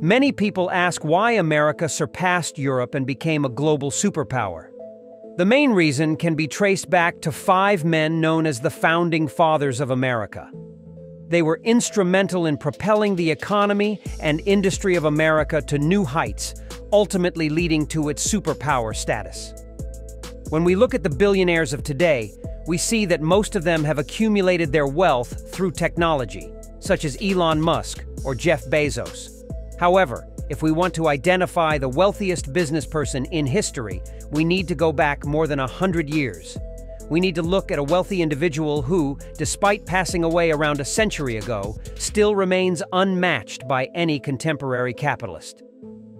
Many people ask why America surpassed Europe and became a global superpower. The main reason can be traced back to five men known as the Founding Fathers of America. They were instrumental in propelling the economy and industry of America to new heights, ultimately leading to its superpower status. When we look at the billionaires of today, we see that most of them have accumulated their wealth through technology, such as Elon Musk or Jeff Bezos. However, if we want to identify the wealthiest business person in history, we need to go back more than a hundred years. We need to look at a wealthy individual who, despite passing away around a century ago, still remains unmatched by any contemporary capitalist.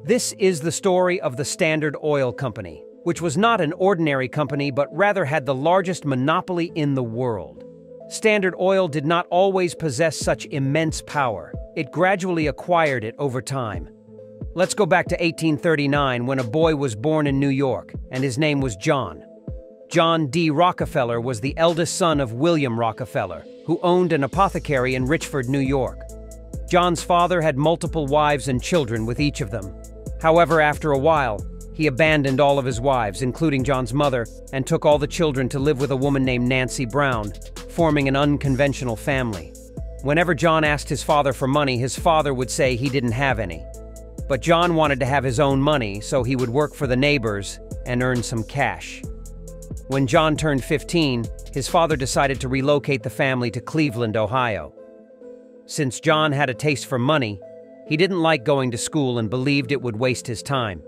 This is the story of the Standard Oil Company, which was not an ordinary company but rather had the largest monopoly in the world. Standard Oil did not always possess such immense power. It gradually acquired it over time. Let's go back to 1839 when a boy was born in New York, and his name was John. John D. Rockefeller was the eldest son of William Rockefeller, who owned an apothecary in Richford, New York. John's father had multiple wives and children with each of them. However, after a while, he abandoned all of his wives, including John's mother, and took all the children to live with a woman named Nancy Brown, forming an unconventional family. Whenever John asked his father for money, his father would say he didn't have any. But John wanted to have his own money, so he would work for the neighbors and earn some cash. When John turned 15, his father decided to relocate the family to Cleveland, Ohio. Since John had a taste for money, he didn't like going to school and believed it would waste his time.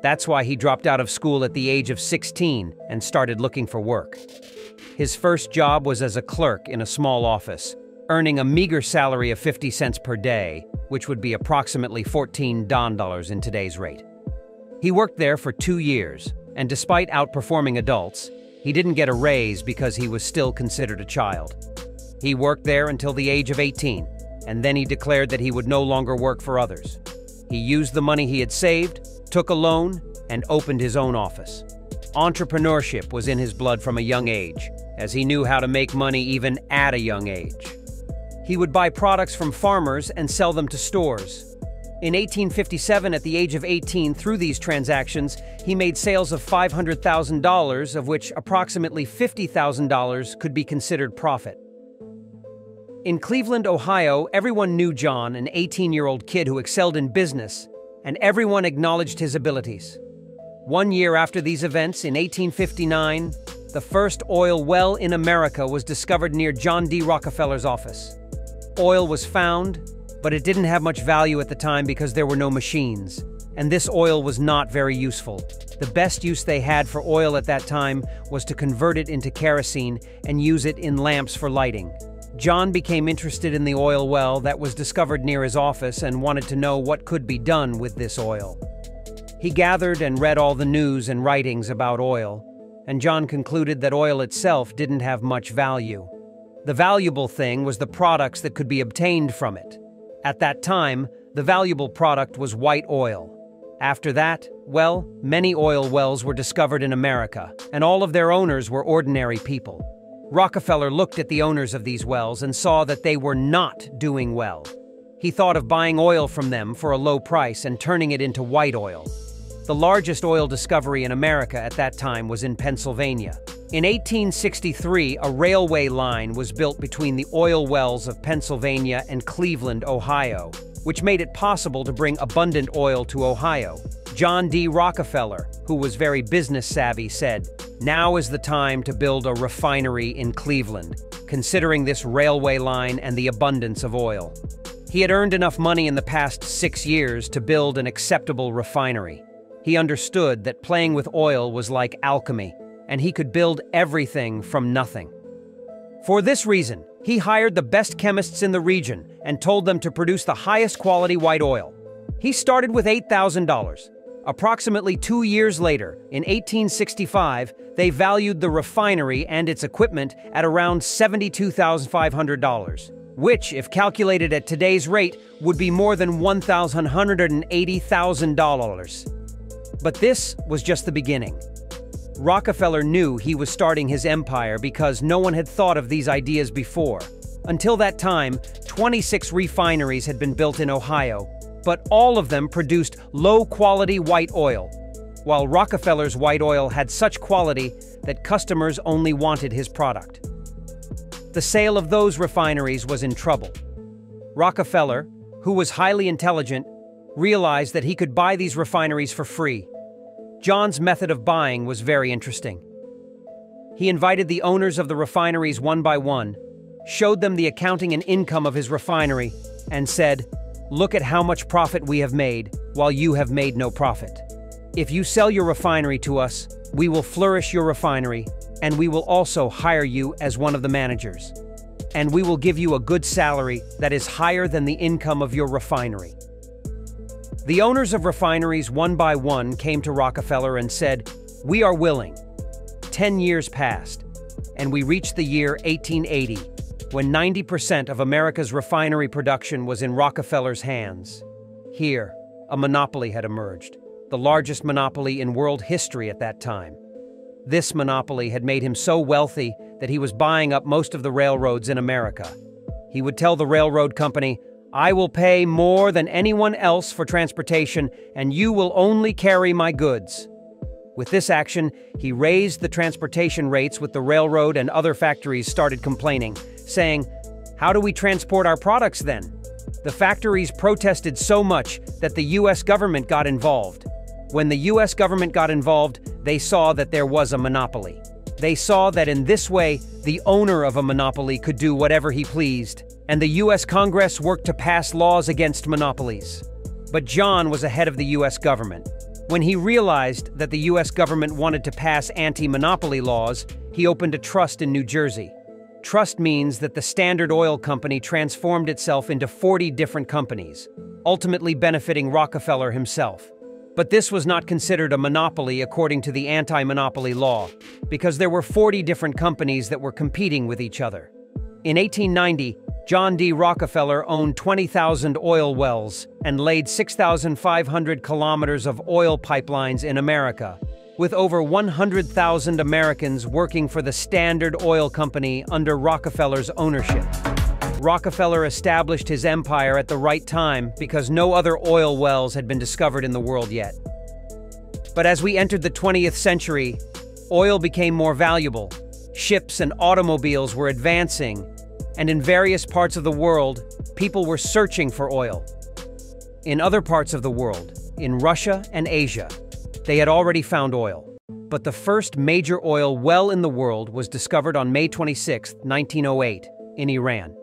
That's why he dropped out of school at the age of 16 and started looking for work. His first job was as a clerk in a small office, earning a meager salary of 50 cents per day, which would be approximately 14 Don dollars in today's rate. He worked there for two years, and despite outperforming adults, he didn't get a raise because he was still considered a child. He worked there until the age of 18, and then he declared that he would no longer work for others. He used the money he had saved took a loan, and opened his own office. Entrepreneurship was in his blood from a young age, as he knew how to make money even at a young age. He would buy products from farmers and sell them to stores. In 1857, at the age of 18, through these transactions, he made sales of $500,000, of which approximately $50,000 could be considered profit. In Cleveland, Ohio, everyone knew John, an 18 year old kid who excelled in business and everyone acknowledged his abilities. One year after these events, in 1859, the first oil well in America was discovered near John D. Rockefeller's office. Oil was found, but it didn't have much value at the time because there were no machines, and this oil was not very useful. The best use they had for oil at that time was to convert it into kerosene and use it in lamps for lighting. John became interested in the oil well that was discovered near his office and wanted to know what could be done with this oil. He gathered and read all the news and writings about oil, and John concluded that oil itself didn't have much value. The valuable thing was the products that could be obtained from it. At that time, the valuable product was white oil. After that, well, many oil wells were discovered in America, and all of their owners were ordinary people. Rockefeller looked at the owners of these wells and saw that they were not doing well. He thought of buying oil from them for a low price and turning it into white oil. The largest oil discovery in America at that time was in Pennsylvania. In 1863, a railway line was built between the oil wells of Pennsylvania and Cleveland, Ohio, which made it possible to bring abundant oil to Ohio. John D. Rockefeller, who was very business savvy, said, Now is the time to build a refinery in Cleveland, considering this railway line and the abundance of oil. He had earned enough money in the past six years to build an acceptable refinery. He understood that playing with oil was like alchemy, and he could build everything from nothing. For this reason, he hired the best chemists in the region and told them to produce the highest quality white oil. He started with $8,000, Approximately two years later, in 1865, they valued the refinery and its equipment at around $72,500, which, if calculated at today's rate, would be more than $1,180,000. But this was just the beginning. Rockefeller knew he was starting his empire because no one had thought of these ideas before. Until that time, 26 refineries had been built in Ohio, but all of them produced low-quality white oil, while Rockefeller's white oil had such quality that customers only wanted his product. The sale of those refineries was in trouble. Rockefeller, who was highly intelligent, realized that he could buy these refineries for free. John's method of buying was very interesting. He invited the owners of the refineries one by one, showed them the accounting and income of his refinery, and said, Look at how much profit we have made, while you have made no profit. If you sell your refinery to us, we will flourish your refinery, and we will also hire you as one of the managers. And we will give you a good salary that is higher than the income of your refinery. The owners of refineries, one by one, came to Rockefeller and said, We are willing. Ten years passed, and we reached the year 1880 when 90% of America's refinery production was in Rockefeller's hands. Here, a monopoly had emerged, the largest monopoly in world history at that time. This monopoly had made him so wealthy that he was buying up most of the railroads in America. He would tell the railroad company, I will pay more than anyone else for transportation, and you will only carry my goods. With this action, he raised the transportation rates with the railroad and other factories started complaining, saying, How do we transport our products then? The factories protested so much that the US government got involved. When the US government got involved, they saw that there was a monopoly. They saw that in this way, the owner of a monopoly could do whatever he pleased, and the US Congress worked to pass laws against monopolies. But John was ahead of the US government. When he realized that the US government wanted to pass anti-monopoly laws, he opened a trust in New Jersey. Trust means that the Standard Oil Company transformed itself into 40 different companies, ultimately benefiting Rockefeller himself. But this was not considered a monopoly according to the anti-monopoly law, because there were 40 different companies that were competing with each other. In 1890, John D. Rockefeller owned 20,000 oil wells and laid 6,500 kilometers of oil pipelines in America, with over 100,000 Americans working for the Standard Oil Company under Rockefeller's ownership. Rockefeller established his empire at the right time because no other oil wells had been discovered in the world yet. But as we entered the 20th century, oil became more valuable. Ships and automobiles were advancing, and in various parts of the world, people were searching for oil. In other parts of the world, in Russia and Asia, they had already found oil. But the first major oil well in the world was discovered on May 26, 1908, in Iran.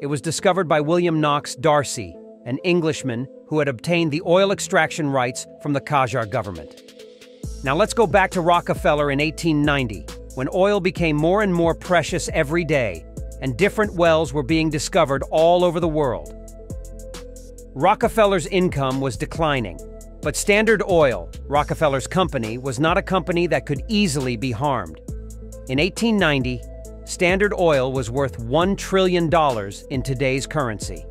It was discovered by William Knox D'Arcy, an Englishman who had obtained the oil extraction rights from the Qajar government. Now let's go back to Rockefeller in 1890, when oil became more and more precious every day, and different wells were being discovered all over the world. Rockefeller's income was declining, but Standard Oil, Rockefeller's company, was not a company that could easily be harmed. In 1890, Standard Oil was worth $1 trillion in today's currency.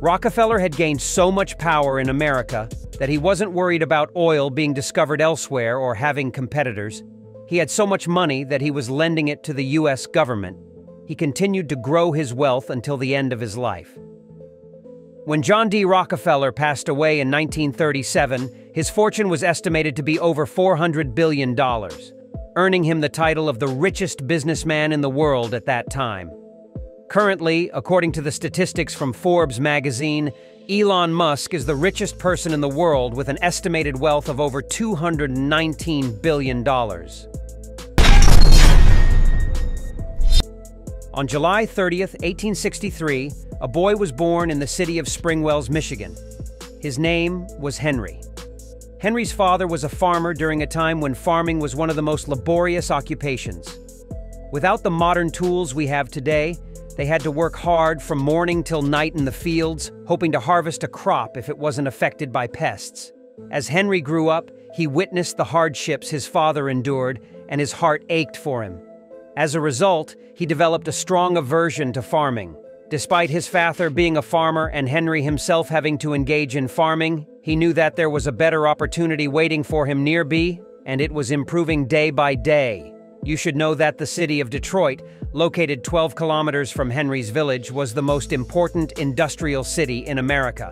Rockefeller had gained so much power in America that he wasn't worried about oil being discovered elsewhere or having competitors. He had so much money that he was lending it to the U.S. government. He continued to grow his wealth until the end of his life. When John D. Rockefeller passed away in 1937, his fortune was estimated to be over $400 billion, earning him the title of the richest businessman in the world at that time. Currently, according to the statistics from Forbes magazine, Elon Musk is the richest person in the world with an estimated wealth of over $219 billion. On July 30, 1863, a boy was born in the city of Springwells, Michigan. His name was Henry. Henry's father was a farmer during a time when farming was one of the most laborious occupations. Without the modern tools we have today, they had to work hard from morning till night in the fields, hoping to harvest a crop if it wasn't affected by pests. As Henry grew up, he witnessed the hardships his father endured, and his heart ached for him. As a result, he developed a strong aversion to farming. Despite his father being a farmer and Henry himself having to engage in farming, he knew that there was a better opportunity waiting for him near nearby, and it was improving day by day. You should know that the city of Detroit, located 12 kilometers from Henry's village, was the most important industrial city in America.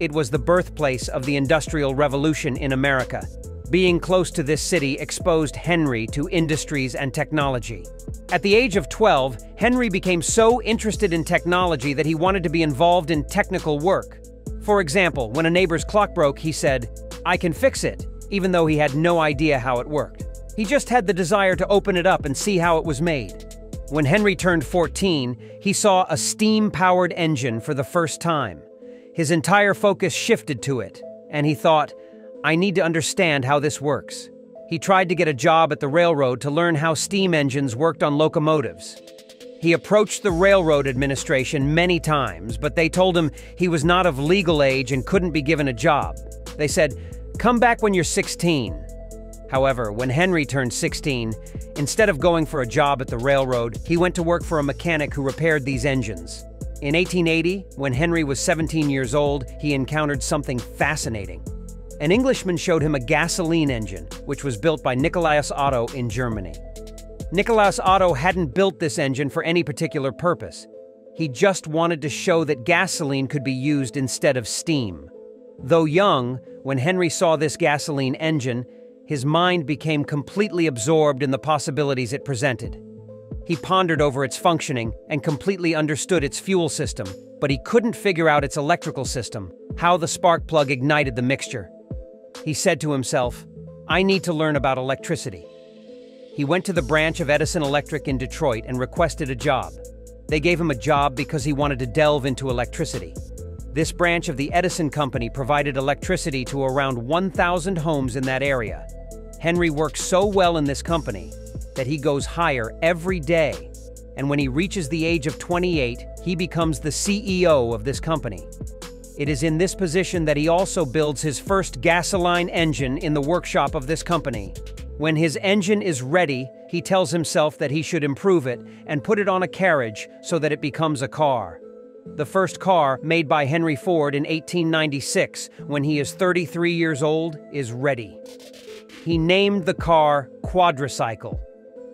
It was the birthplace of the Industrial Revolution in America. Being close to this city exposed Henry to industries and technology. At the age of 12, Henry became so interested in technology that he wanted to be involved in technical work. For example, when a neighbor's clock broke, he said, I can fix it, even though he had no idea how it worked. He just had the desire to open it up and see how it was made. When Henry turned 14, he saw a steam-powered engine for the first time. His entire focus shifted to it, and he thought, I need to understand how this works. He tried to get a job at the railroad to learn how steam engines worked on locomotives. He approached the Railroad Administration many times, but they told him he was not of legal age and couldn't be given a job. They said, Come back when you're 16. However, when Henry turned 16, instead of going for a job at the railroad, he went to work for a mechanic who repaired these engines. In 1880, when Henry was 17 years old, he encountered something fascinating. An Englishman showed him a gasoline engine, which was built by Nikolaus Otto in Germany. Nikolaus Otto hadn't built this engine for any particular purpose. He just wanted to show that gasoline could be used instead of steam. Though young, when Henry saw this gasoline engine, his mind became completely absorbed in the possibilities it presented. He pondered over its functioning and completely understood its fuel system, but he couldn't figure out its electrical system, how the spark plug ignited the mixture. He said to himself, I need to learn about electricity. He went to the branch of Edison Electric in Detroit and requested a job. They gave him a job because he wanted to delve into electricity. This branch of the Edison Company provided electricity to around 1,000 homes in that area. Henry works so well in this company that he goes higher every day, and when he reaches the age of 28, he becomes the CEO of this company. It is in this position that he also builds his first gasoline engine in the workshop of this company. When his engine is ready, he tells himself that he should improve it and put it on a carriage so that it becomes a car. The first car, made by Henry Ford in 1896, when he is 33 years old, is ready. He named the car Quadricycle.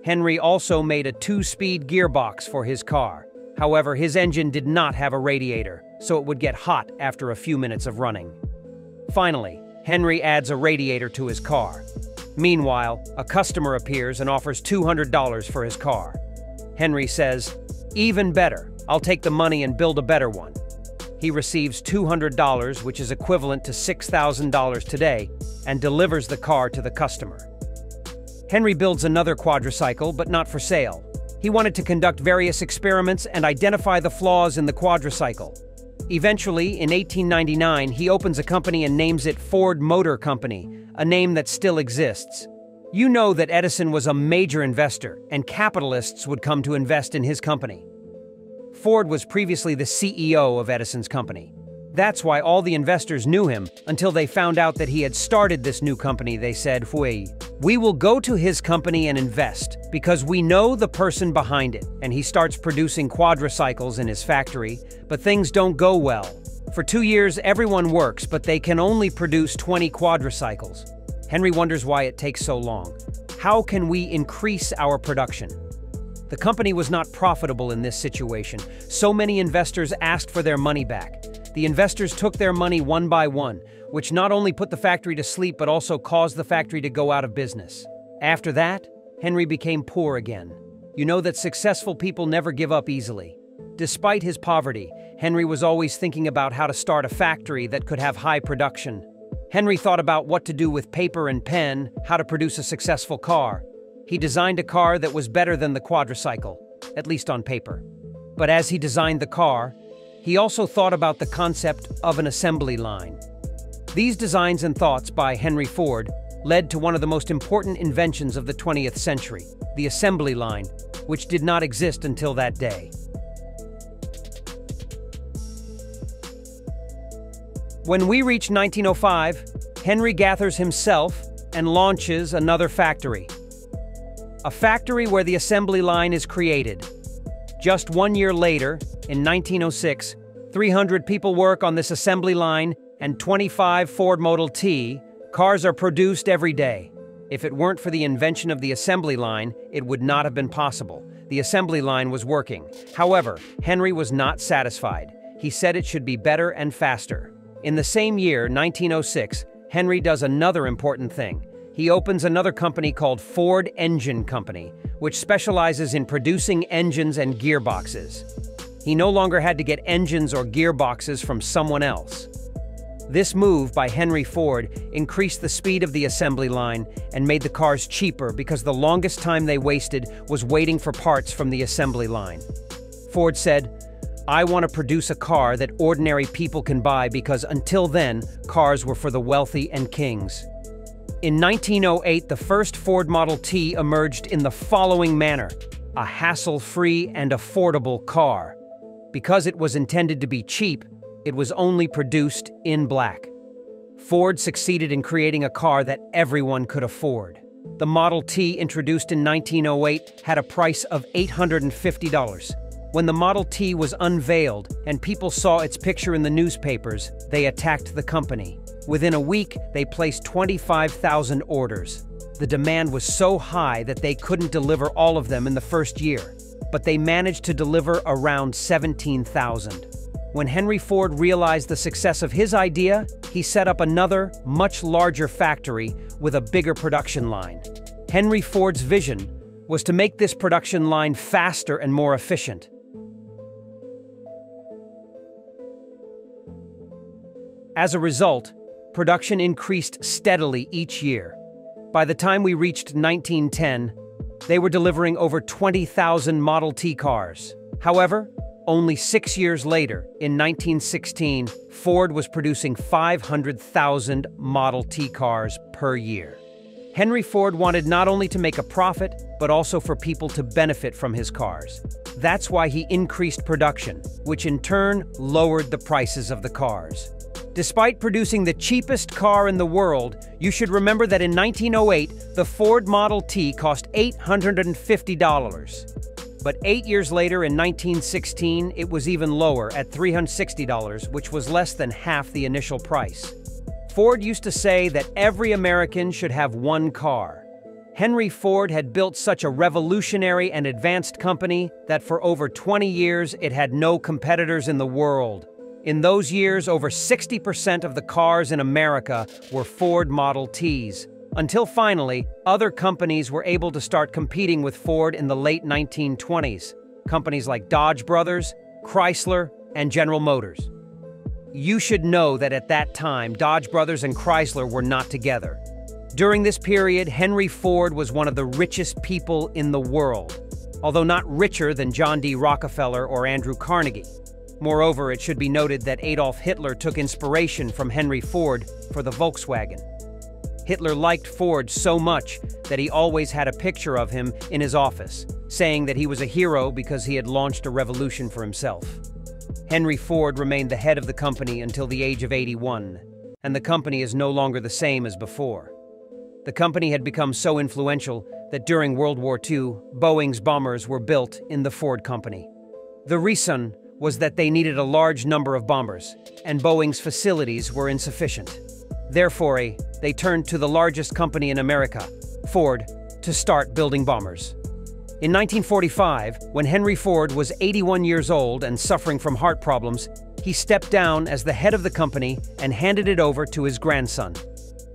Henry also made a two-speed gearbox for his car. However, his engine did not have a radiator, so it would get hot after a few minutes of running. Finally, Henry adds a radiator to his car. Meanwhile, a customer appears and offers $200 for his car. Henry says, Even better, I'll take the money and build a better one. He receives $200, which is equivalent to $6,000 today, and delivers the car to the customer. Henry builds another quadricycle, but not for sale. He wanted to conduct various experiments and identify the flaws in the quadricycle. Eventually, in 1899, he opens a company and names it Ford Motor Company, a name that still exists. You know that Edison was a major investor, and capitalists would come to invest in his company. Ford was previously the CEO of Edison's company. That's why all the investors knew him until they found out that he had started this new company. They said, Hui, we will go to his company and invest because we know the person behind it. And he starts producing quadricycles in his factory, but things don't go well. For two years, everyone works, but they can only produce 20 quadricycles. Henry wonders why it takes so long. How can we increase our production? The company was not profitable in this situation. So many investors asked for their money back. The investors took their money one by one, which not only put the factory to sleep but also caused the factory to go out of business. After that, Henry became poor again. You know that successful people never give up easily. Despite his poverty, Henry was always thinking about how to start a factory that could have high production. Henry thought about what to do with paper and pen, how to produce a successful car. He designed a car that was better than the quadricycle, at least on paper. But as he designed the car, he also thought about the concept of an assembly line. These designs and thoughts by Henry Ford led to one of the most important inventions of the 20th century, the assembly line, which did not exist until that day. When we reach 1905, Henry gathers himself and launches another factory. A factory where the assembly line is created. Just one year later, in 1906, 300 people work on this assembly line and 25 Ford Model T, cars are produced every day. If it weren't for the invention of the assembly line, it would not have been possible. The assembly line was working. However, Henry was not satisfied. He said it should be better and faster. In the same year, 1906, Henry does another important thing. He opens another company called Ford Engine Company, which specializes in producing engines and gearboxes. He no longer had to get engines or gearboxes from someone else. This move by Henry Ford increased the speed of the assembly line and made the cars cheaper because the longest time they wasted was waiting for parts from the assembly line. Ford said, I want to produce a car that ordinary people can buy because until then, cars were for the wealthy and kings. In 1908, the first Ford Model T emerged in the following manner a hassle free and affordable car. Because it was intended to be cheap, it was only produced in black. Ford succeeded in creating a car that everyone could afford. The Model T, introduced in 1908, had a price of $850. When the Model T was unveiled and people saw its picture in the newspapers, they attacked the company. Within a week, they placed 25,000 orders. The demand was so high that they couldn't deliver all of them in the first year, but they managed to deliver around 17,000. When Henry Ford realized the success of his idea, he set up another, much larger factory with a bigger production line. Henry Ford's vision was to make this production line faster and more efficient. As a result, production increased steadily each year. By the time we reached 1910, they were delivering over 20,000 Model T cars. However, only six years later, in 1916, Ford was producing 500,000 Model T cars per year. Henry Ford wanted not only to make a profit, but also for people to benefit from his cars. That's why he increased production, which in turn lowered the prices of the cars. Despite producing the cheapest car in the world, you should remember that in 1908, the Ford Model T cost $850. But eight years later, in 1916, it was even lower at $360, which was less than half the initial price. Ford used to say that every American should have one car. Henry Ford had built such a revolutionary and advanced company that for over 20 years it had no competitors in the world. In those years, over 60% of the cars in America were Ford Model Ts, until finally, other companies were able to start competing with Ford in the late 1920s. Companies like Dodge Brothers, Chrysler, and General Motors. You should know that at that time, Dodge Brothers and Chrysler were not together. During this period, Henry Ford was one of the richest people in the world, although not richer than John D. Rockefeller or Andrew Carnegie. Moreover, it should be noted that Adolf Hitler took inspiration from Henry Ford for the Volkswagen. Hitler liked Ford so much that he always had a picture of him in his office, saying that he was a hero because he had launched a revolution for himself. Henry Ford remained the head of the company until the age of 81, and the company is no longer the same as before. The company had become so influential that during World War II, Boeing's bombers were built in the Ford company. The reason was that they needed a large number of bombers, and Boeing's facilities were insufficient. Therefore, they turned to the largest company in America, Ford, to start building bombers. In 1945, when Henry Ford was 81 years old and suffering from heart problems, he stepped down as the head of the company and handed it over to his grandson,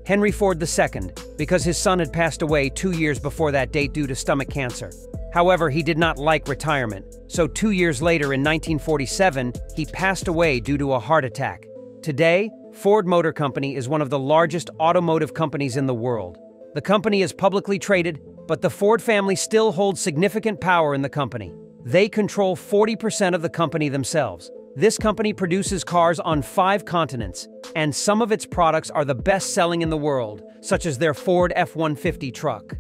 Henry Ford II, because his son had passed away two years before that date due to stomach cancer. However, he did not like retirement, so two years later in 1947, he passed away due to a heart attack. Today, Ford Motor Company is one of the largest automotive companies in the world. The company is publicly traded, but the Ford family still holds significant power in the company. They control 40% of the company themselves. This company produces cars on five continents, and some of its products are the best selling in the world, such as their Ford F 150 truck.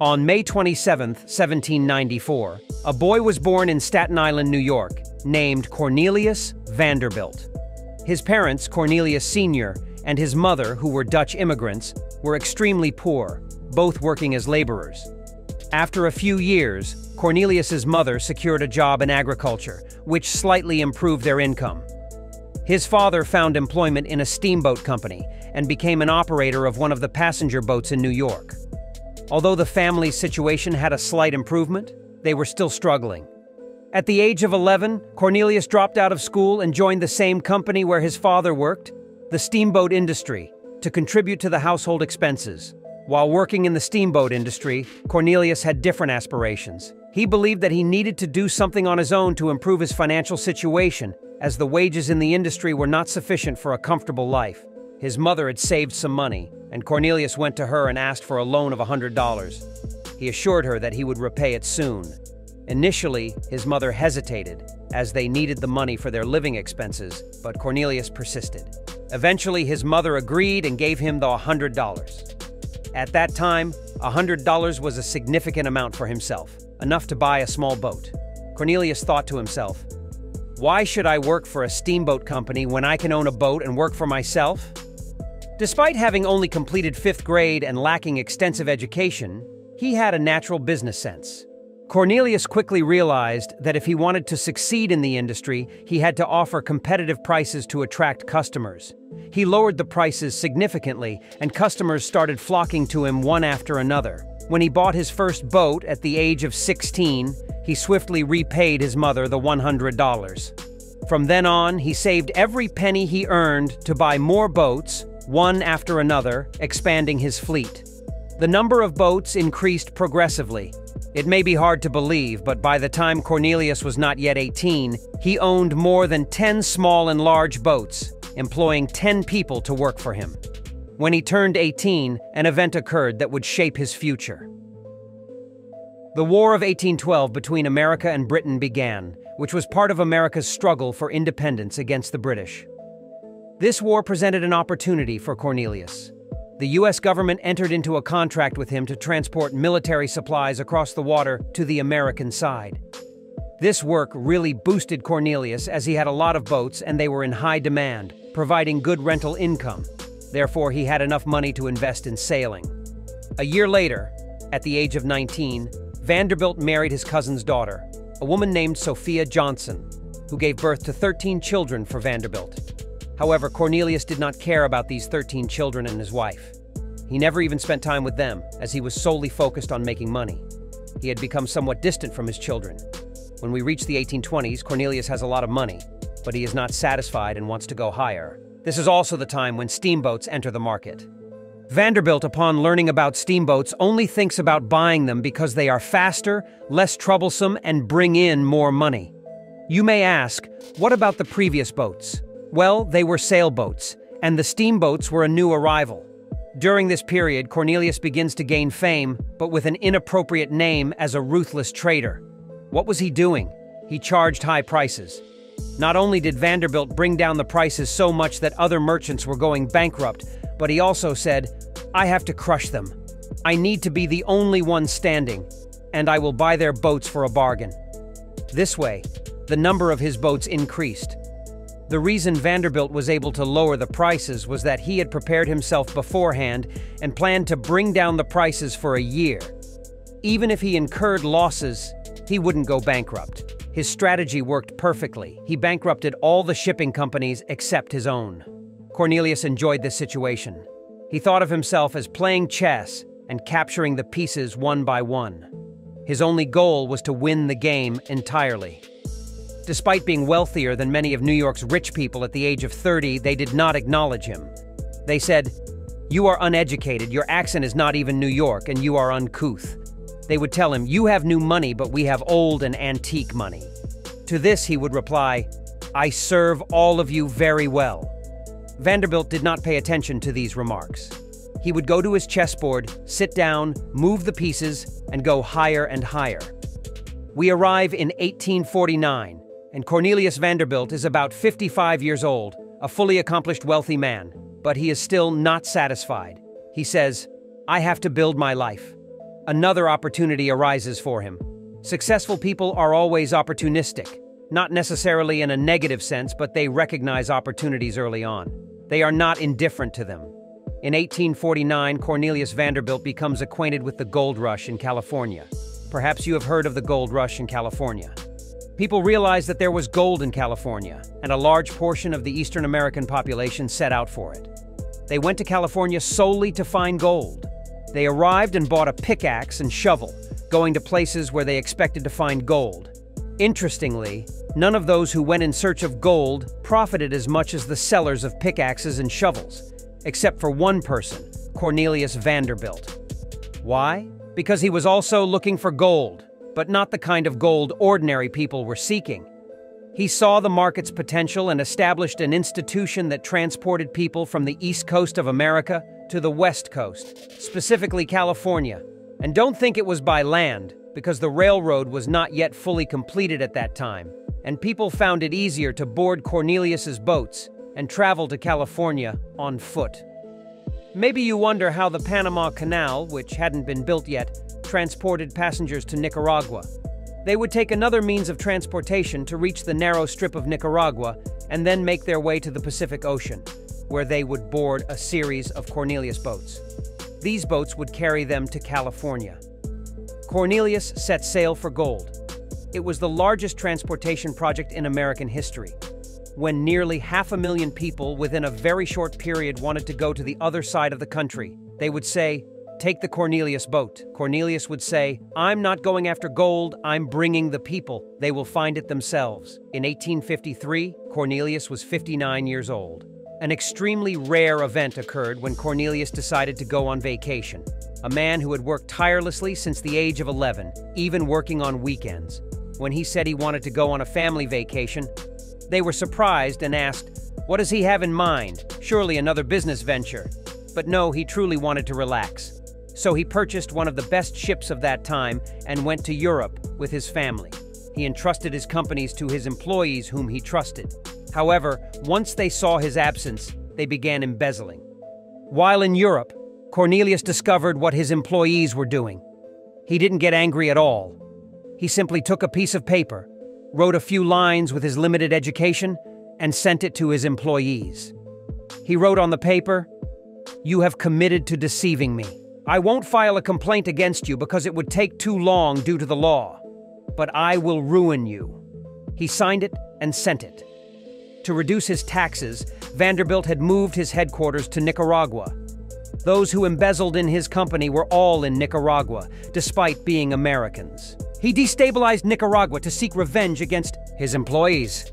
On May 27, 1794, a boy was born in Staten Island, New York, named Cornelius Vanderbilt. His parents, Cornelius Sr., and his mother, who were Dutch immigrants, were extremely poor, both working as laborers. After a few years, Cornelius's mother secured a job in agriculture, which slightly improved their income. His father found employment in a steamboat company and became an operator of one of the passenger boats in New York. Although the family's situation had a slight improvement, they were still struggling. At the age of 11, Cornelius dropped out of school and joined the same company where his father worked, the steamboat industry, to contribute to the household expenses. While working in the steamboat industry, Cornelius had different aspirations. He believed that he needed to do something on his own to improve his financial situation, as the wages in the industry were not sufficient for a comfortable life. His mother had saved some money, and Cornelius went to her and asked for a loan of $100. He assured her that he would repay it soon. Initially, his mother hesitated, as they needed the money for their living expenses, but Cornelius persisted. Eventually, his mother agreed and gave him the $100. At that time, $100 was a significant amount for himself, enough to buy a small boat. Cornelius thought to himself, why should I work for a steamboat company when I can own a boat and work for myself? Despite having only completed fifth grade and lacking extensive education, he had a natural business sense. Cornelius quickly realized that if he wanted to succeed in the industry, he had to offer competitive prices to attract customers. He lowered the prices significantly, and customers started flocking to him one after another. When he bought his first boat at the age of 16, he swiftly repaid his mother the $100. From then on, he saved every penny he earned to buy more boats, one after another, expanding his fleet. The number of boats increased progressively, it may be hard to believe, but by the time Cornelius was not yet 18, he owned more than 10 small and large boats, employing 10 people to work for him. When he turned 18, an event occurred that would shape his future. The War of 1812 between America and Britain began, which was part of America's struggle for independence against the British. This war presented an opportunity for Cornelius the U.S. government entered into a contract with him to transport military supplies across the water to the American side. This work really boosted Cornelius as he had a lot of boats and they were in high demand, providing good rental income. Therefore, he had enough money to invest in sailing. A year later, at the age of 19, Vanderbilt married his cousin's daughter, a woman named Sophia Johnson, who gave birth to 13 children for Vanderbilt. However, Cornelius did not care about these 13 children and his wife. He never even spent time with them, as he was solely focused on making money. He had become somewhat distant from his children. When we reach the 1820s, Cornelius has a lot of money, but he is not satisfied and wants to go higher. This is also the time when steamboats enter the market. Vanderbilt, upon learning about steamboats, only thinks about buying them because they are faster, less troublesome, and bring in more money. You may ask, what about the previous boats? Well, they were sailboats, and the steamboats were a new arrival. During this period, Cornelius begins to gain fame, but with an inappropriate name as a ruthless trader. What was he doing? He charged high prices. Not only did Vanderbilt bring down the prices so much that other merchants were going bankrupt, but he also said, I have to crush them. I need to be the only one standing, and I will buy their boats for a bargain. This way, the number of his boats increased. The reason Vanderbilt was able to lower the prices was that he had prepared himself beforehand and planned to bring down the prices for a year. Even if he incurred losses, he wouldn't go bankrupt. His strategy worked perfectly. He bankrupted all the shipping companies except his own. Cornelius enjoyed this situation. He thought of himself as playing chess and capturing the pieces one by one. His only goal was to win the game entirely. Despite being wealthier than many of New York's rich people at the age of 30, they did not acknowledge him. They said, You are uneducated, your accent is not even New York, and you are uncouth. They would tell him, You have new money, but we have old and antique money. To this, he would reply, I serve all of you very well. Vanderbilt did not pay attention to these remarks. He would go to his chessboard, sit down, move the pieces, and go higher and higher. We arrive in 1849, and Cornelius Vanderbilt is about 55 years old, a fully accomplished wealthy man, but he is still not satisfied. He says, I have to build my life. Another opportunity arises for him. Successful people are always opportunistic, not necessarily in a negative sense, but they recognize opportunities early on. They are not indifferent to them. In 1849, Cornelius Vanderbilt becomes acquainted with the gold rush in California. Perhaps you have heard of the gold rush in California. People realized that there was gold in California, and a large portion of the Eastern American population set out for it. They went to California solely to find gold. They arrived and bought a pickaxe and shovel, going to places where they expected to find gold. Interestingly, none of those who went in search of gold profited as much as the sellers of pickaxes and shovels, except for one person, Cornelius Vanderbilt. Why? Because he was also looking for gold, but not the kind of gold ordinary people were seeking. He saw the market's potential and established an institution that transported people from the east coast of America to the west coast, specifically California. And don't think it was by land, because the railroad was not yet fully completed at that time, and people found it easier to board Cornelius's boats and travel to California on foot. Maybe you wonder how the Panama Canal, which hadn't been built yet, transported passengers to Nicaragua. They would take another means of transportation to reach the narrow strip of Nicaragua and then make their way to the Pacific Ocean, where they would board a series of Cornelius boats. These boats would carry them to California. Cornelius set sail for gold. It was the largest transportation project in American history. When nearly half a million people within a very short period wanted to go to the other side of the country, they would say, Take the Cornelius boat. Cornelius would say, I'm not going after gold, I'm bringing the people. They will find it themselves. In 1853, Cornelius was 59 years old. An extremely rare event occurred when Cornelius decided to go on vacation a man who had worked tirelessly since the age of 11, even working on weekends. When he said he wanted to go on a family vacation, they were surprised and asked, What does he have in mind? Surely another business venture. But no, he truly wanted to relax. So he purchased one of the best ships of that time and went to Europe with his family. He entrusted his companies to his employees whom he trusted. However, once they saw his absence, they began embezzling. While in Europe, Cornelius discovered what his employees were doing. He didn't get angry at all. He simply took a piece of paper, wrote a few lines with his limited education, and sent it to his employees. He wrote on the paper, You have committed to deceiving me. I won't file a complaint against you because it would take too long due to the law, but I will ruin you. He signed it and sent it. To reduce his taxes, Vanderbilt had moved his headquarters to Nicaragua, those who embezzled in his company were all in Nicaragua, despite being Americans. He destabilized Nicaragua to seek revenge against his employees.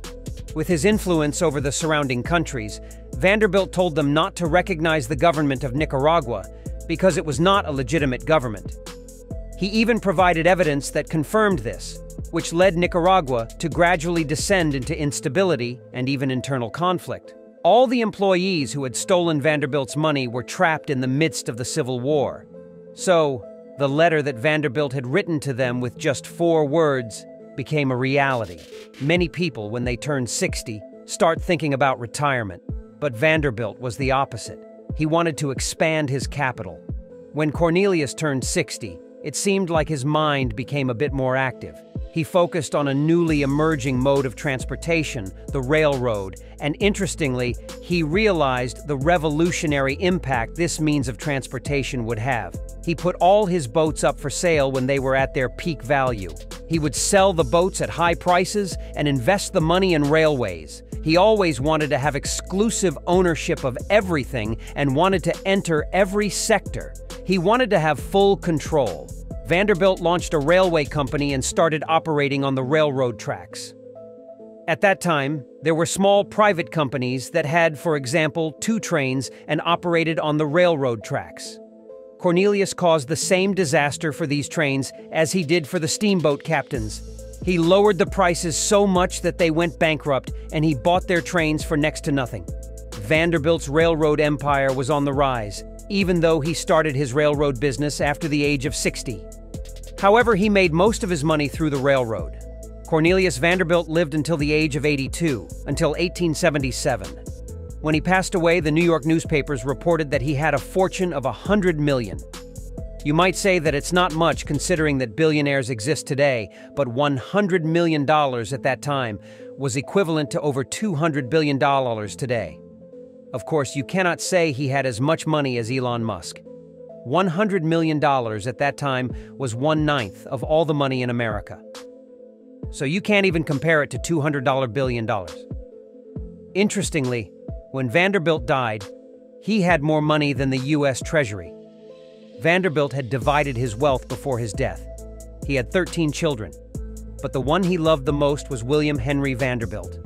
With his influence over the surrounding countries, Vanderbilt told them not to recognize the government of Nicaragua because it was not a legitimate government. He even provided evidence that confirmed this, which led Nicaragua to gradually descend into instability and even internal conflict. All the employees who had stolen Vanderbilt's money were trapped in the midst of the Civil War. So, the letter that Vanderbilt had written to them with just four words became a reality. Many people, when they turn 60, start thinking about retirement. But Vanderbilt was the opposite. He wanted to expand his capital. When Cornelius turned 60, it seemed like his mind became a bit more active. He focused on a newly emerging mode of transportation, the railroad, and interestingly, he realized the revolutionary impact this means of transportation would have. He put all his boats up for sale when they were at their peak value. He would sell the boats at high prices and invest the money in railways. He always wanted to have exclusive ownership of everything and wanted to enter every sector. He wanted to have full control. Vanderbilt launched a railway company and started operating on the railroad tracks. At that time, there were small private companies that had, for example, two trains and operated on the railroad tracks. Cornelius caused the same disaster for these trains as he did for the steamboat captains. He lowered the prices so much that they went bankrupt and he bought their trains for next to nothing. Vanderbilt's railroad empire was on the rise, even though he started his railroad business after the age of 60. However, he made most of his money through the railroad. Cornelius Vanderbilt lived until the age of 82, until 1877. When he passed away, the New York newspapers reported that he had a fortune of hundred million. You might say that it's not much considering that billionaires exist today, but $100 million at that time was equivalent to over $200 billion today. Of course, you cannot say he had as much money as Elon Musk. $100 million at that time was one ninth of all the money in America. So you can't even compare it to $200 billion. Interestingly, when Vanderbilt died, he had more money than the U.S. Treasury. Vanderbilt had divided his wealth before his death. He had 13 children. but the one he loved the most was William Henry Vanderbilt.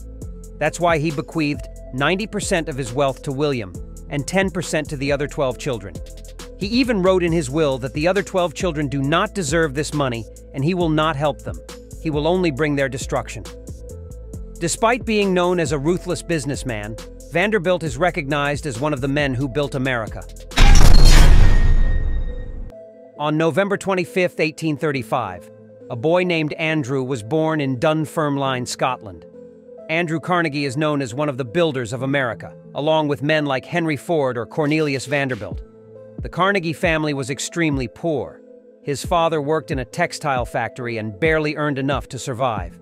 That's why he bequeathed 90% of his wealth to William and 10% to the other 12 children. He even wrote in his will that the other 12 children do not deserve this money and he will not help them. He will only bring their destruction. Despite being known as a ruthless businessman, Vanderbilt is recognized as one of the men who built America. On November 25, 1835, a boy named Andrew was born in Dunfermline, Scotland. Andrew Carnegie is known as one of the builders of America, along with men like Henry Ford or Cornelius Vanderbilt. The Carnegie family was extremely poor. His father worked in a textile factory and barely earned enough to survive.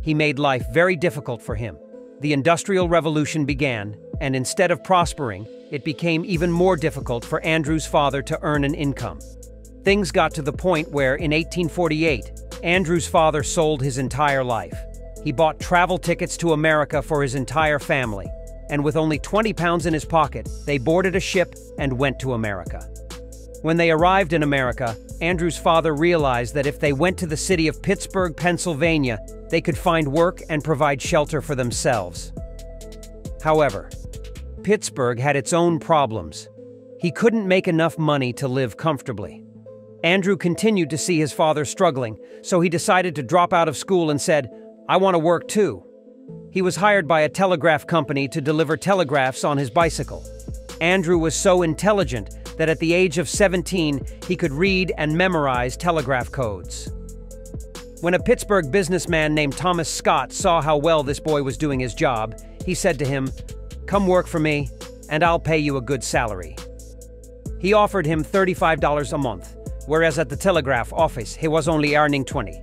He made life very difficult for him. The Industrial Revolution began, and instead of prospering, it became even more difficult for Andrew's father to earn an income. Things got to the point where, in 1848, Andrew's father sold his entire life. He bought travel tickets to America for his entire family, and with only 20 pounds in his pocket, they boarded a ship and went to America. When they arrived in America, Andrew's father realized that if they went to the city of Pittsburgh, Pennsylvania, they could find work and provide shelter for themselves. However, Pittsburgh had its own problems. He couldn't make enough money to live comfortably. Andrew continued to see his father struggling, so he decided to drop out of school and said, I want to work too. He was hired by a telegraph company to deliver telegraphs on his bicycle. Andrew was so intelligent that at the age of 17, he could read and memorize telegraph codes. When a Pittsburgh businessman named Thomas Scott saw how well this boy was doing his job, he said to him, Come work for me, and I'll pay you a good salary. He offered him $35 a month, whereas at the telegraph office he was only earning 20.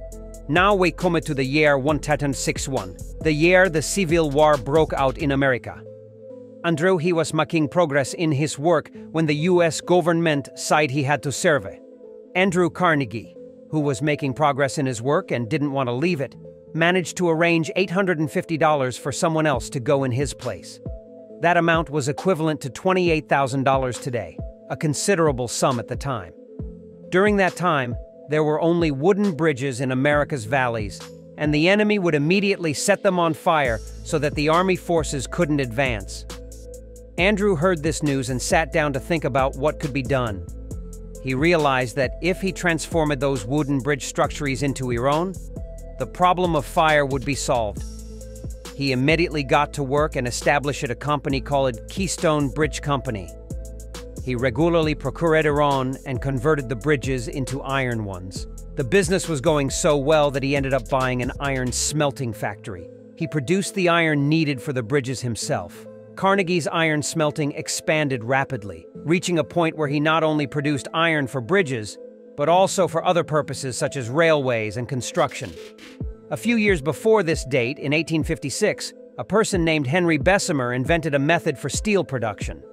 Now we come to the year 1861, the year the Civil War broke out in America. Andrew he was making progress in his work when the US government said he had to serve. Andrew Carnegie, who was making progress in his work and didn't want to leave it, managed to arrange $850 for someone else to go in his place. That amount was equivalent to $28,000 today, a considerable sum at the time. During that time, there were only wooden bridges in America's valleys, and the enemy would immediately set them on fire so that the army forces couldn't advance. Andrew heard this news and sat down to think about what could be done. He realized that if he transformed those wooden bridge structures into iron, the problem of fire would be solved. He immediately got to work and established a company called Keystone Bridge Company. He regularly procured iron and converted the bridges into iron ones. The business was going so well that he ended up buying an iron smelting factory. He produced the iron needed for the bridges himself. Carnegie's iron smelting expanded rapidly, reaching a point where he not only produced iron for bridges, but also for other purposes such as railways and construction. A few years before this date, in 1856, a person named Henry Bessemer invented a method for steel production.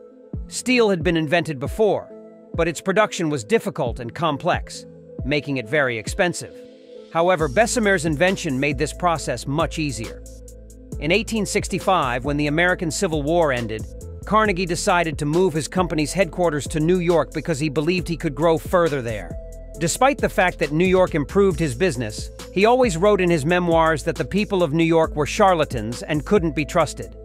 Steel had been invented before, but its production was difficult and complex, making it very expensive. However, Bessemer's invention made this process much easier. In 1865, when the American Civil War ended, Carnegie decided to move his company's headquarters to New York because he believed he could grow further there. Despite the fact that New York improved his business, he always wrote in his memoirs that the people of New York were charlatans and couldn't be trusted.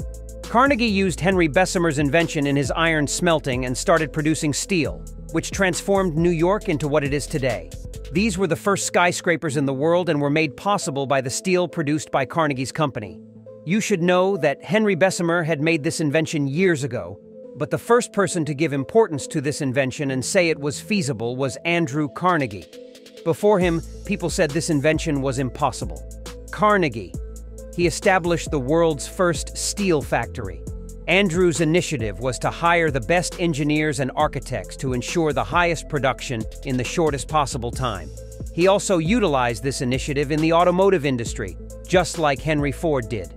Carnegie used Henry Bessemer's invention in his iron smelting and started producing steel, which transformed New York into what it is today. These were the first skyscrapers in the world and were made possible by the steel produced by Carnegie's company. You should know that Henry Bessemer had made this invention years ago, but the first person to give importance to this invention and say it was feasible was Andrew Carnegie. Before him, people said this invention was impossible. Carnegie, he established the world's first steel factory. Andrew's initiative was to hire the best engineers and architects to ensure the highest production in the shortest possible time. He also utilized this initiative in the automotive industry, just like Henry Ford did.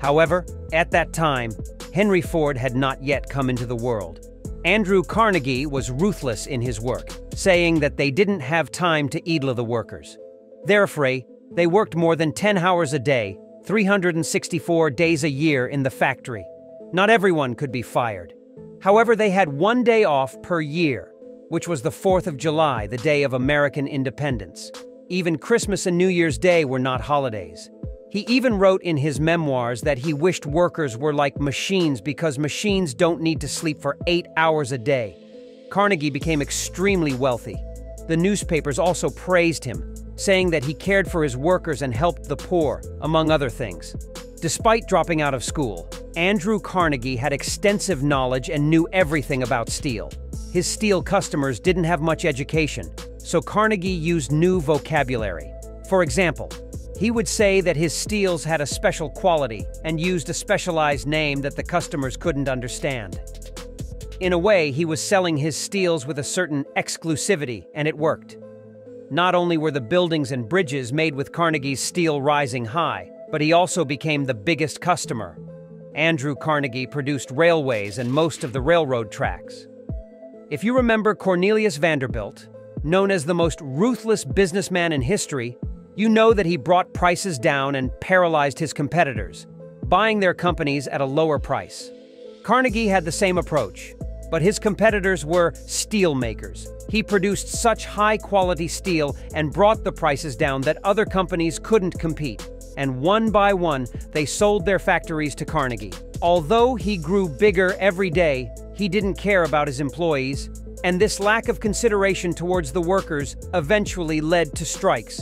However, at that time, Henry Ford had not yet come into the world. Andrew Carnegie was ruthless in his work, saying that they didn't have time to idle the workers. Therefore, they worked more than 10 hours a day 364 days a year in the factory. Not everyone could be fired. However, they had one day off per year, which was the 4th of July, the day of American independence. Even Christmas and New Year's Day were not holidays. He even wrote in his memoirs that he wished workers were like machines because machines don't need to sleep for eight hours a day. Carnegie became extremely wealthy. The newspapers also praised him, saying that he cared for his workers and helped the poor, among other things. Despite dropping out of school, Andrew Carnegie had extensive knowledge and knew everything about steel. His steel customers didn't have much education, so Carnegie used new vocabulary. For example, he would say that his steels had a special quality and used a specialized name that the customers couldn't understand. In a way, he was selling his steels with a certain exclusivity, and it worked. Not only were the buildings and bridges made with Carnegie's steel rising high, but he also became the biggest customer. Andrew Carnegie produced railways and most of the railroad tracks. If you remember Cornelius Vanderbilt, known as the most ruthless businessman in history, you know that he brought prices down and paralyzed his competitors, buying their companies at a lower price. Carnegie had the same approach but his competitors were steel makers. He produced such high-quality steel and brought the prices down that other companies couldn't compete. And one by one, they sold their factories to Carnegie. Although he grew bigger every day, he didn't care about his employees, and this lack of consideration towards the workers eventually led to strikes.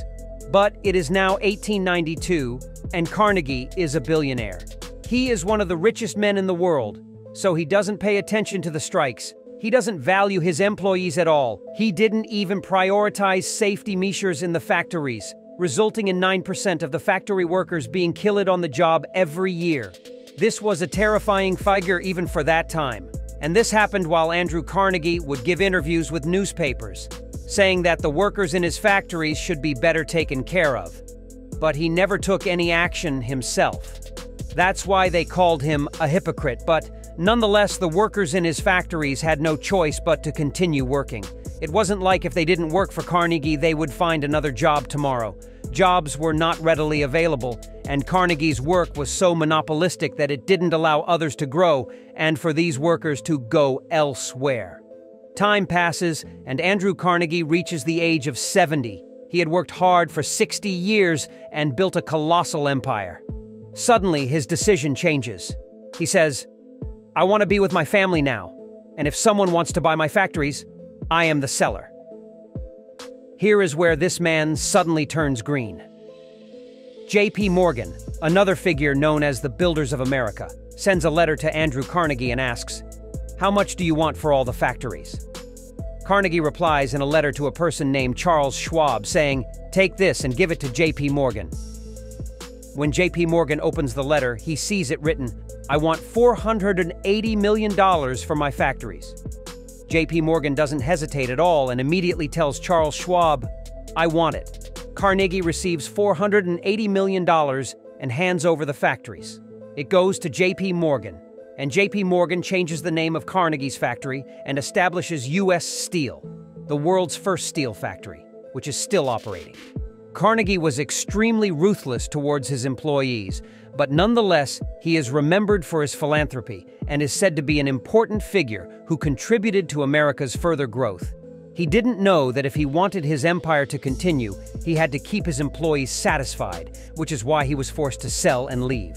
But it is now 1892, and Carnegie is a billionaire. He is one of the richest men in the world, so he doesn't pay attention to the strikes. He doesn't value his employees at all. He didn't even prioritize safety measures in the factories, resulting in 9% of the factory workers being killed on the job every year. This was a terrifying figure even for that time. And this happened while Andrew Carnegie would give interviews with newspapers, saying that the workers in his factories should be better taken care of. But he never took any action himself. That's why they called him a hypocrite, but Nonetheless, the workers in his factories had no choice but to continue working. It wasn't like if they didn't work for Carnegie, they would find another job tomorrow. Jobs were not readily available, and Carnegie's work was so monopolistic that it didn't allow others to grow and for these workers to go elsewhere. Time passes, and Andrew Carnegie reaches the age of 70. He had worked hard for 60 years and built a colossal empire. Suddenly, his decision changes. He says, I want to be with my family now, and if someone wants to buy my factories, I am the seller. Here is where this man suddenly turns green. J.P. Morgan, another figure known as the Builders of America, sends a letter to Andrew Carnegie and asks, How much do you want for all the factories? Carnegie replies in a letter to a person named Charles Schwab saying, Take this and give it to J.P. Morgan. When J.P. Morgan opens the letter, he sees it written, I want $480 million for my factories. JP Morgan doesn't hesitate at all and immediately tells Charles Schwab, I want it. Carnegie receives $480 million and hands over the factories. It goes to JP Morgan, and JP Morgan changes the name of Carnegie's factory and establishes US Steel, the world's first steel factory, which is still operating. Carnegie was extremely ruthless towards his employees, but nonetheless, he is remembered for his philanthropy and is said to be an important figure who contributed to America's further growth. He didn't know that if he wanted his empire to continue, he had to keep his employees satisfied, which is why he was forced to sell and leave.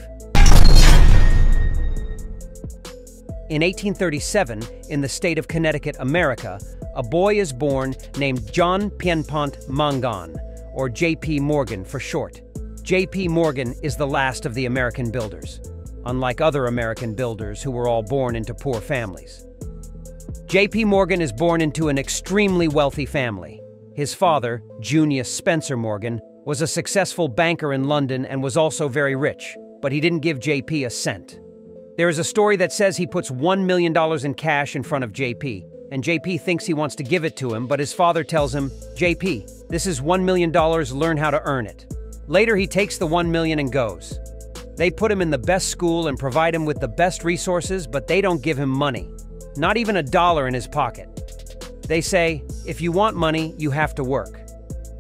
In 1837, in the state of Connecticut, America, a boy is born named John Pierpont Morgan, or J.P. Morgan for short. J.P. Morgan is the last of the American builders, unlike other American builders who were all born into poor families. J.P. Morgan is born into an extremely wealthy family. His father, Junius Spencer Morgan, was a successful banker in London and was also very rich, but he didn't give JP a cent. There is a story that says he puts $1 million in cash in front of JP, and JP thinks he wants to give it to him, but his father tells him, JP, this is $1 million, learn how to earn it. Later, he takes the one million and goes. They put him in the best school and provide him with the best resources, but they don't give him money. Not even a dollar in his pocket. They say, if you want money, you have to work.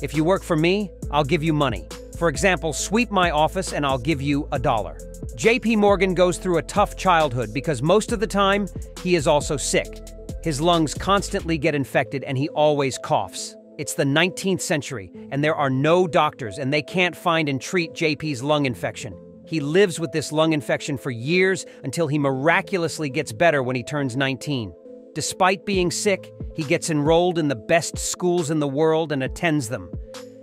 If you work for me, I'll give you money. For example, sweep my office and I'll give you a dollar. JP Morgan goes through a tough childhood because most of the time, he is also sick. His lungs constantly get infected and he always coughs. It's the 19th century, and there are no doctors, and they can't find and treat JP's lung infection. He lives with this lung infection for years until he miraculously gets better when he turns 19. Despite being sick, he gets enrolled in the best schools in the world and attends them.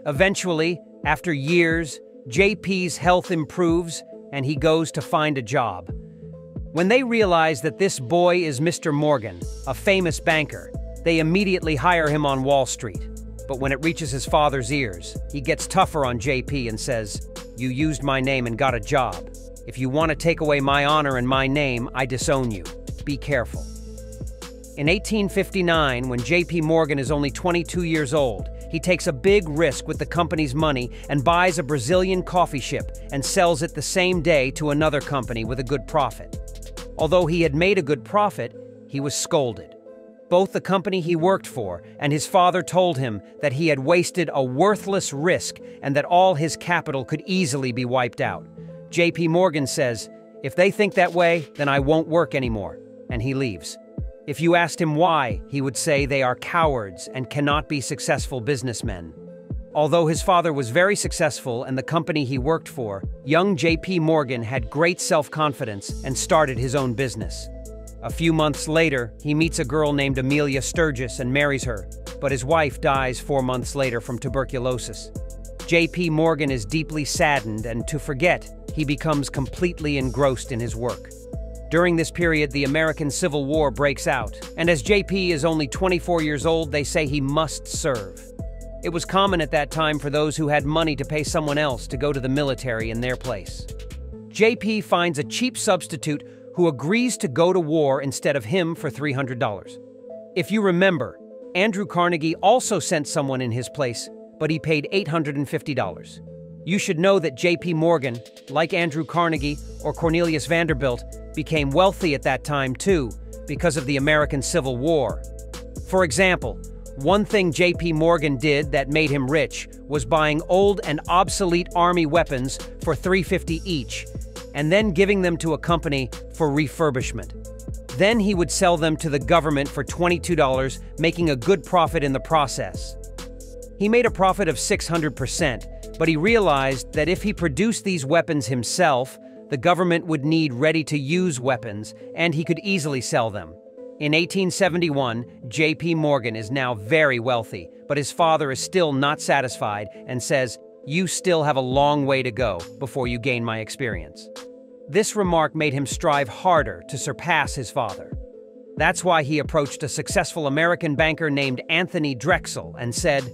Eventually, after years, JP's health improves and he goes to find a job. When they realize that this boy is Mr. Morgan, a famous banker, they immediately hire him on Wall Street. But when it reaches his father's ears, he gets tougher on JP and says, You used my name and got a job. If you want to take away my honor and my name, I disown you. Be careful. In 1859, when JP Morgan is only 22 years old, he takes a big risk with the company's money and buys a Brazilian coffee ship and sells it the same day to another company with a good profit. Although he had made a good profit, he was scolded. Both the company he worked for and his father told him that he had wasted a worthless risk and that all his capital could easily be wiped out. JP Morgan says, If they think that way, then I won't work anymore. And he leaves. If you asked him why, he would say they are cowards and cannot be successful businessmen. Although his father was very successful and the company he worked for, young JP Morgan had great self confidence and started his own business. A few months later, he meets a girl named Amelia Sturgis and marries her, but his wife dies four months later from tuberculosis. J.P. Morgan is deeply saddened, and to forget, he becomes completely engrossed in his work. During this period, the American Civil War breaks out, and as JP is only 24 years old, they say he must serve. It was common at that time for those who had money to pay someone else to go to the military in their place. JP finds a cheap substitute who agrees to go to war instead of him for $300. If you remember, Andrew Carnegie also sent someone in his place, but he paid $850. You should know that J.P. Morgan, like Andrew Carnegie or Cornelius Vanderbilt, became wealthy at that time too because of the American Civil War. For example, one thing J.P. Morgan did that made him rich was buying old and obsolete army weapons for $350 each and then giving them to a company for refurbishment. Then he would sell them to the government for $22, making a good profit in the process. He made a profit of 600%, but he realized that if he produced these weapons himself, the government would need ready to use weapons, and he could easily sell them. In 1871, J.P. Morgan is now very wealthy, but his father is still not satisfied and says, You still have a long way to go before you gain my experience. This remark made him strive harder to surpass his father. That's why he approached a successful American banker named Anthony Drexel and said,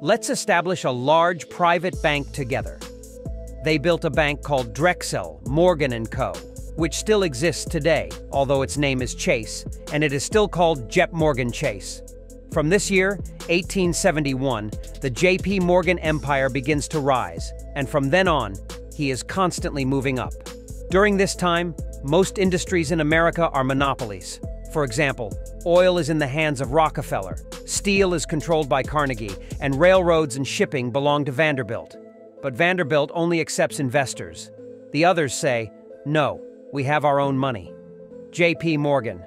Let's establish a large private bank together. They built a bank called Drexel, Morgan & Co., which still exists today, although its name is Chase, and it is still called JP Morgan Chase. From this year, 1871, the JP Morgan empire begins to rise, and from then on, he is constantly moving up. During this time, most industries in America are monopolies. For example, oil is in the hands of Rockefeller, steel is controlled by Carnegie, and railroads and shipping belong to Vanderbilt. But Vanderbilt only accepts investors. The others say, no, we have our own money. J.P. Morgan.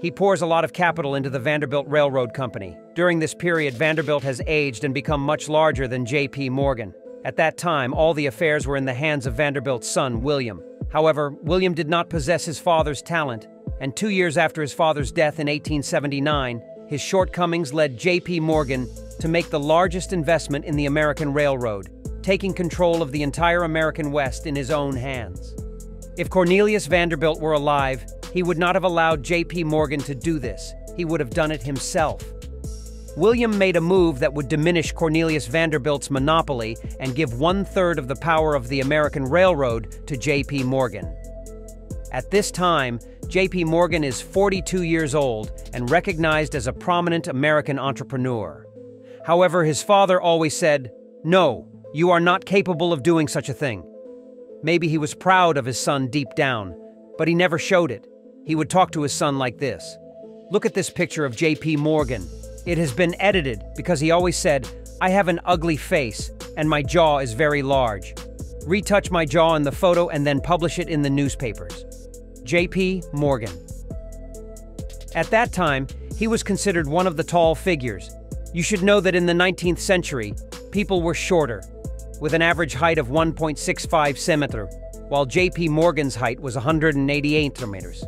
He pours a lot of capital into the Vanderbilt Railroad Company. During this period, Vanderbilt has aged and become much larger than J.P. Morgan. At that time, all the affairs were in the hands of Vanderbilt's son, William. However, William did not possess his father's talent, and two years after his father's death in 1879, his shortcomings led J.P. Morgan to make the largest investment in the American Railroad, taking control of the entire American West in his own hands. If Cornelius Vanderbilt were alive, he would not have allowed J.P. Morgan to do this. He would have done it himself. William made a move that would diminish Cornelius Vanderbilt's monopoly and give one third of the power of the American Railroad to J.P. Morgan. At this time, J.P. Morgan is 42 years old and recognized as a prominent American entrepreneur. However, his father always said, No, you are not capable of doing such a thing. Maybe he was proud of his son deep down, but he never showed it. He would talk to his son like this Look at this picture of J.P. Morgan. It has been edited because he always said, I have an ugly face and my jaw is very large. Retouch my jaw in the photo and then publish it in the newspapers. J.P. Morgan. At that time, he was considered one of the tall figures. You should know that in the 19th century, people were shorter, with an average height of 1.65 centimeter, while J.P. Morgan's height was 188 meters.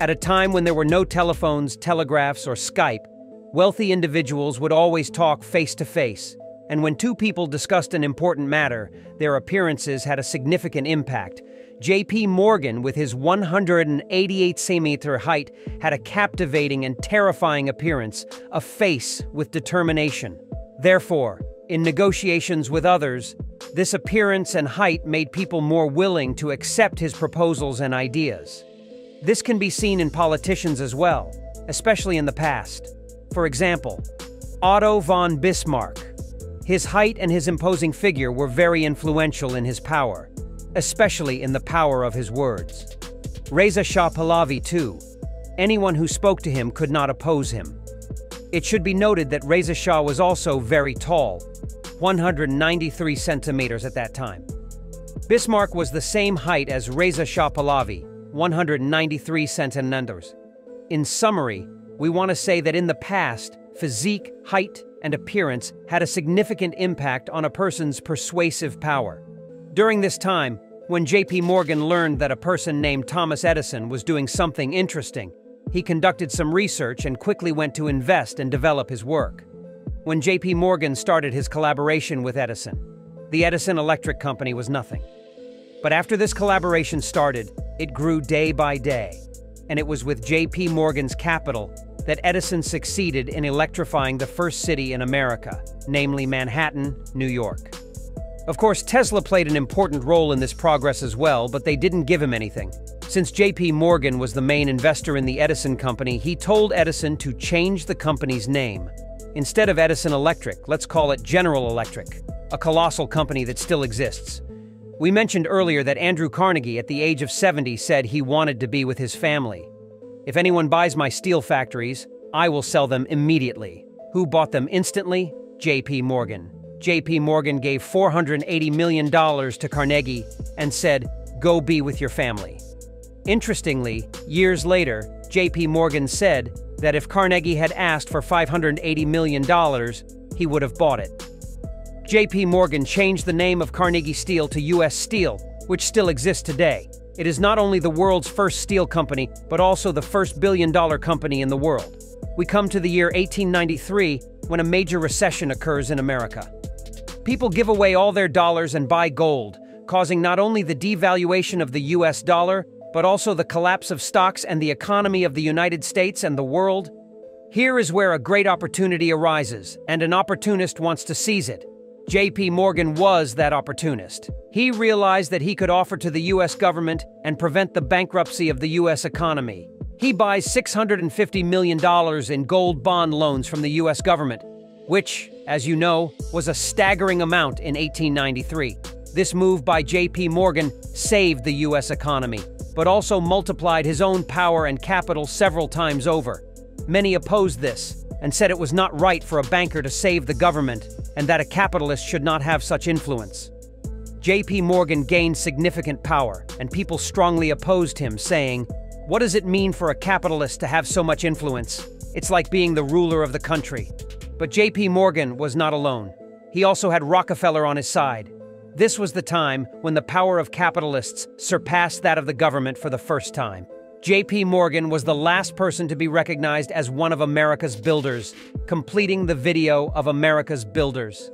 At a time when there were no telephones, telegraphs, or Skype, wealthy individuals would always talk face to face, and when two people discussed an important matter, their appearances had a significant impact. J.P. Morgan, with his 188 centimeter height, had a captivating and terrifying appearance, a face with determination. Therefore, in negotiations with others, this appearance and height made people more willing to accept his proposals and ideas. This can be seen in politicians as well, especially in the past. For example, Otto von Bismarck, his height and his imposing figure were very influential in his power, especially in the power of his words. Reza Shah Pahlavi, too. Anyone who spoke to him could not oppose him. It should be noted that Reza Shah was also very tall, 193 centimeters at that time. Bismarck was the same height as Reza Shah Pahlavi, 193 centimeters. In summary, we want to say that in the past, physique, height, and appearance had a significant impact on a person's persuasive power. During this time, when J.P. Morgan learned that a person named Thomas Edison was doing something interesting, he conducted some research and quickly went to invest and develop his work. When J.P. Morgan started his collaboration with Edison, the Edison Electric Company was nothing. But after this collaboration started, it grew day by day, and it was with J.P. Morgan's capital that Edison succeeded in electrifying the first city in America, namely Manhattan, New York. Of course, Tesla played an important role in this progress as well, but they didn't give him anything. Since JP Morgan was the main investor in the Edison company, he told Edison to change the company's name. Instead of Edison Electric, let's call it General Electric, a colossal company that still exists. We mentioned earlier that Andrew Carnegie, at the age of 70, said he wanted to be with his family. If anyone buys my steel factories, I will sell them immediately. Who bought them instantly? JP Morgan. JP Morgan gave $480 million to Carnegie and said, go be with your family. Interestingly, years later, JP Morgan said that if Carnegie had asked for $580 million, he would have bought it. JP Morgan changed the name of Carnegie Steel to US Steel, which still exists today. It is not only the world's first steel company, but also the first billion dollar company in the world. We come to the year 1893 when a major recession occurs in America. People give away all their dollars and buy gold, causing not only the devaluation of the US dollar, but also the collapse of stocks and the economy of the United States and the world. Here is where a great opportunity arises, and an opportunist wants to seize it. J.P. Morgan was that opportunist. He realized that he could offer to the U.S. government and prevent the bankruptcy of the U.S. economy. He buys $650 million in gold bond loans from the U.S. government, which, as you know, was a staggering amount in 1893. This move by J.P. Morgan saved the U.S. economy, but also multiplied his own power and capital several times over. Many opposed this and said it was not right for a banker to save the government and that a capitalist should not have such influence. J.P. Morgan gained significant power, and people strongly opposed him, saying, What does it mean for a capitalist to have so much influence? It's like being the ruler of the country. But J.P. Morgan was not alone. He also had Rockefeller on his side. This was the time when the power of capitalists surpassed that of the government for the first time. J.P. Morgan was the last person to be recognized as one of America's builders, completing the video of America's builders.